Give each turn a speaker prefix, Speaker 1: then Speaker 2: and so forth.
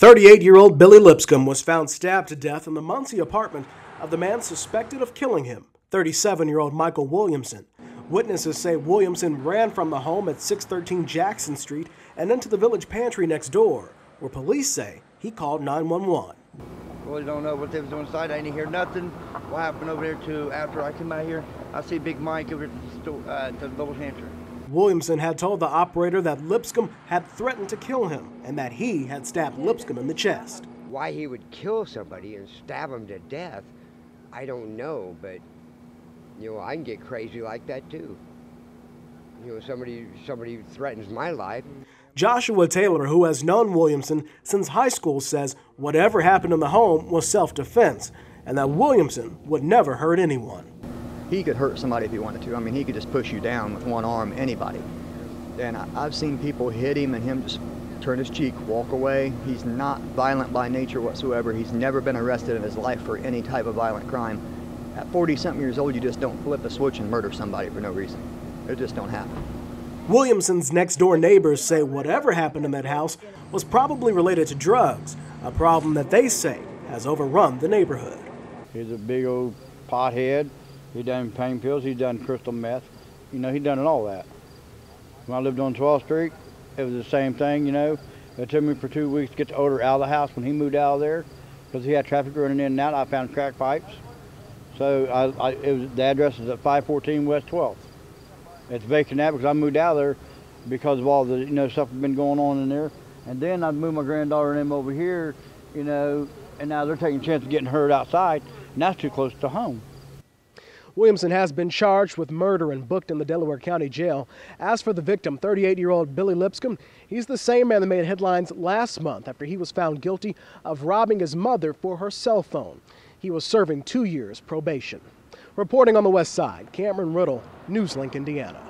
Speaker 1: 38 year old Billy Lipscomb was found stabbed to death in the Muncie apartment of the man suspected of killing him, 37 year old Michael Williamson. Witnesses say Williamson ran from the home at 613 Jackson Street and into the village pantry next door, where police say he called 911.
Speaker 2: Really don't know what they was doing inside. I didn't hear nothing. What happened over there to after I came out here? I see Big Mike over at the, store, uh, the village pantry.
Speaker 1: Williamson had told the operator that Lipscomb had threatened to kill him and that he had stabbed Lipscomb in the chest.
Speaker 3: Why he would kill somebody and stab him to death, I don't know, but you know, I can get crazy like that too. You know, somebody somebody threatens my life.
Speaker 1: Joshua Taylor, who has known Williamson since high school, says whatever happened in the home was self-defense and that Williamson would never hurt anyone
Speaker 4: he could hurt somebody if he wanted to. I mean, he could just push you down with one arm, anybody. And I, have seen people hit him and him just turn his cheek, walk away. He's not violent by nature whatsoever. He's never been arrested in his life for any type of violent crime. At 40 something years old, you just don't flip a switch and murder somebody for no reason. It just don't happen.
Speaker 1: Williamson's next door neighbors say whatever happened in that house was probably related to drugs, a problem that they say has overrun the neighborhood.
Speaker 5: He's a big old pothead he done pain pills. He done crystal meth. You know, he done it all that. When I lived on 12th Street, it was the same thing. You know, it took me for two weeks to get the odor out of the house when he moved out of there, because he had traffic running in and out. I found crack pipes. So I, I, it was the address is at 514 West 12th. It's vacant now because I moved out of there because of all the you know stuff that's been going on in there. And then I moved my granddaughter and them over here, you know, and now they're taking a chance of getting hurt outside, and that's too close to home.
Speaker 1: Williamson has been charged with murder and booked in the Delaware County Jail. As for the victim, 38 year old Billy Lipscomb, he's the same man that made headlines last month after he was found guilty of robbing his mother for her cell phone. He was serving two years probation. Reporting on the west side, Cameron Ridle, Newslink, Indiana.